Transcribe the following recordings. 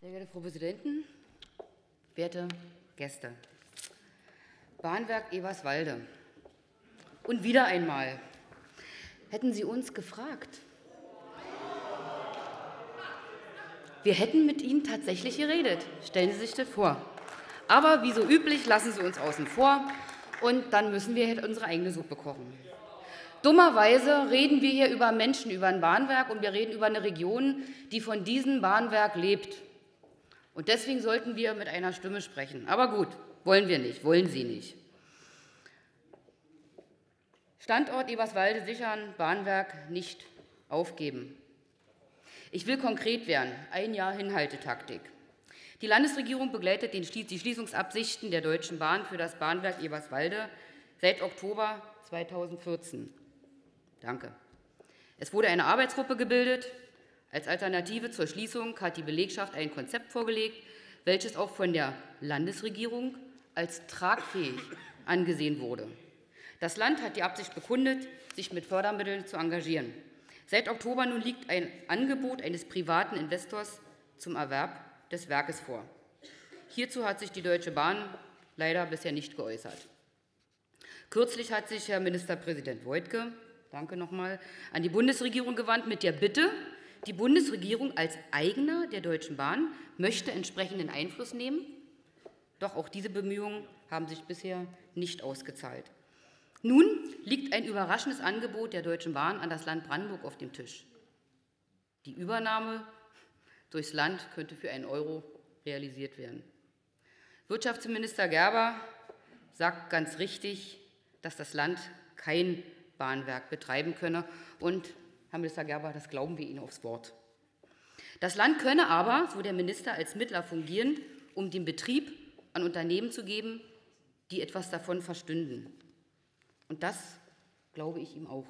Sehr geehrte Frau Präsidentin, werte Gäste. Bahnwerk Eberswalde. Und wieder einmal, hätten Sie uns gefragt, wir hätten mit Ihnen tatsächlich geredet. Stellen Sie sich das vor. Aber wie so üblich, lassen Sie uns außen vor und dann müssen wir halt unsere eigene Suppe kochen. Dummerweise reden wir hier über Menschen, über ein Bahnwerk und wir reden über eine Region, die von diesem Bahnwerk lebt. Und deswegen sollten wir mit einer Stimme sprechen. Aber gut, wollen wir nicht, wollen Sie nicht. Standort Eberswalde sichern, Bahnwerk nicht aufgeben. Ich will konkret werden. Ein Jahr Hinhaltetaktik. Die Landesregierung begleitet die Schließungsabsichten der Deutschen Bahn für das Bahnwerk Eberswalde seit Oktober 2014. Danke. Es wurde eine Arbeitsgruppe gebildet. Als Alternative zur Schließung hat die Belegschaft ein Konzept vorgelegt, welches auch von der Landesregierung als tragfähig angesehen wurde. Das Land hat die Absicht bekundet, sich mit Fördermitteln zu engagieren. Seit Oktober nun liegt ein Angebot eines privaten Investors zum Erwerb des Werkes vor. Hierzu hat sich die Deutsche Bahn leider bisher nicht geäußert. Kürzlich hat sich Herr Ministerpräsident Woidke, danke nochmal, an die Bundesregierung gewandt mit der Bitte, die Bundesregierung als Eigner der Deutschen Bahn möchte entsprechenden Einfluss nehmen. Doch auch diese Bemühungen haben sich bisher nicht ausgezahlt. Nun liegt ein überraschendes Angebot der Deutschen Bahn an das Land Brandenburg auf dem Tisch. Die Übernahme durchs Land könnte für einen Euro realisiert werden. Wirtschaftsminister Gerber sagt ganz richtig, dass das Land kein Bahnwerk betreiben könne. Und, Herr Minister Gerber, das glauben wir Ihnen aufs Wort. Das Land könne aber, so der Minister, als Mittler fungieren, um den Betrieb an Unternehmen zu geben, die etwas davon verstünden. Und das glaube ich ihm auch.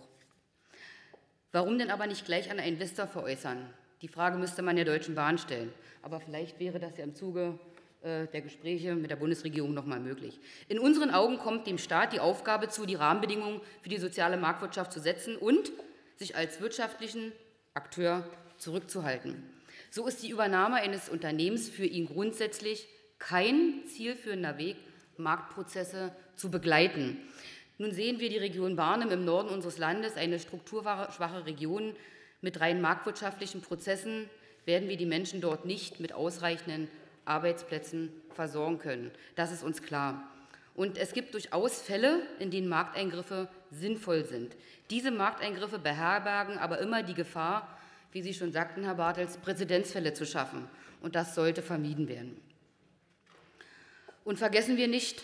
Warum denn aber nicht gleich an einen Investor veräußern? Die Frage müsste man der Deutschen Bahn stellen. Aber vielleicht wäre das ja im Zuge äh, der Gespräche mit der Bundesregierung noch mal möglich. In unseren Augen kommt dem Staat die Aufgabe zu, die Rahmenbedingungen für die soziale Marktwirtschaft zu setzen und sich als wirtschaftlichen Akteur zurückzuhalten. So ist die Übernahme eines Unternehmens für ihn grundsätzlich kein zielführender Weg, Marktprozesse zu begleiten. Nun sehen wir die Region Barnim im Norden unseres Landes, eine strukturschwache Region, mit rein marktwirtschaftlichen Prozessen werden wir die Menschen dort nicht mit ausreichenden Arbeitsplätzen versorgen können. Das ist uns klar. Und es gibt durchaus Fälle, in denen Markteingriffe sinnvoll sind. Diese Markteingriffe beherbergen aber immer die Gefahr, wie Sie schon sagten, Herr Bartels, Präzedenzfälle zu schaffen. Und das sollte vermieden werden. Und vergessen wir nicht,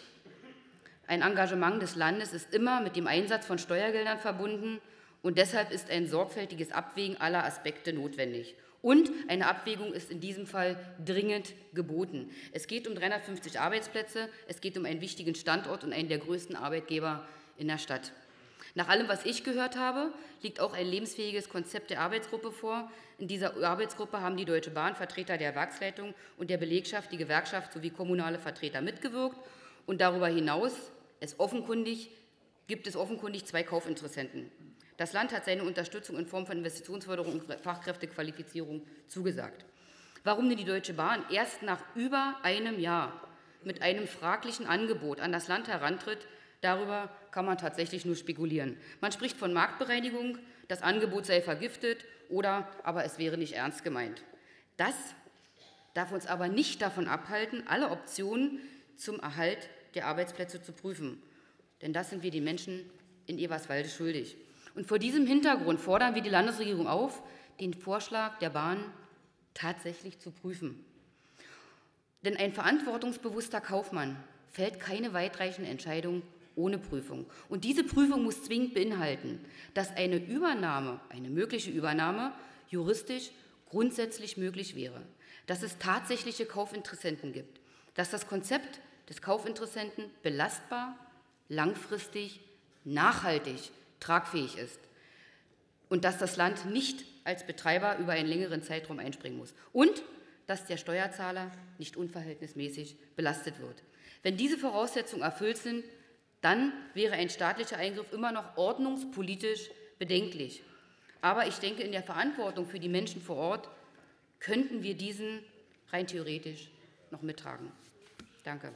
ein Engagement des Landes ist immer mit dem Einsatz von Steuergeldern verbunden und deshalb ist ein sorgfältiges Abwägen aller Aspekte notwendig. Und eine Abwägung ist in diesem Fall dringend geboten. Es geht um 350 Arbeitsplätze, es geht um einen wichtigen Standort und einen der größten Arbeitgeber in der Stadt. Nach allem, was ich gehört habe, liegt auch ein lebensfähiges Konzept der Arbeitsgruppe vor. In dieser Arbeitsgruppe haben die Deutsche Bahn, Vertreter der Werksleitung und der Belegschaft, die Gewerkschaft sowie kommunale Vertreter mitgewirkt. Und darüber hinaus es offenkundig, gibt es offenkundig zwei Kaufinteressenten. Das Land hat seine Unterstützung in Form von Investitionsförderung und Fachkräftequalifizierung zugesagt. Warum denn die Deutsche Bahn erst nach über einem Jahr mit einem fraglichen Angebot an das Land herantritt, darüber kann man tatsächlich nur spekulieren. Man spricht von Marktbereinigung, das Angebot sei vergiftet oder aber es wäre nicht ernst gemeint. Das darf uns aber nicht davon abhalten, alle Optionen zum Erhalt der Arbeitsplätze zu prüfen. Denn das sind wir den Menschen in Eberswalde schuldig. Und vor diesem Hintergrund fordern wir die Landesregierung auf, den Vorschlag der Bahn tatsächlich zu prüfen. Denn ein verantwortungsbewusster Kaufmann fällt keine weitreichende Entscheidung ohne Prüfung. Und diese Prüfung muss zwingend beinhalten, dass eine Übernahme, eine mögliche Übernahme juristisch grundsätzlich möglich wäre, dass es tatsächliche Kaufinteressenten gibt, dass das Konzept des Kaufinteressenten belastbar, langfristig, nachhaltig tragfähig ist und dass das Land nicht als Betreiber über einen längeren Zeitraum einspringen muss und dass der Steuerzahler nicht unverhältnismäßig belastet wird. Wenn diese Voraussetzungen erfüllt sind, dann wäre ein staatlicher Eingriff immer noch ordnungspolitisch bedenklich. Aber ich denke, in der Verantwortung für die Menschen vor Ort könnten wir diesen rein theoretisch noch mittragen. Danke.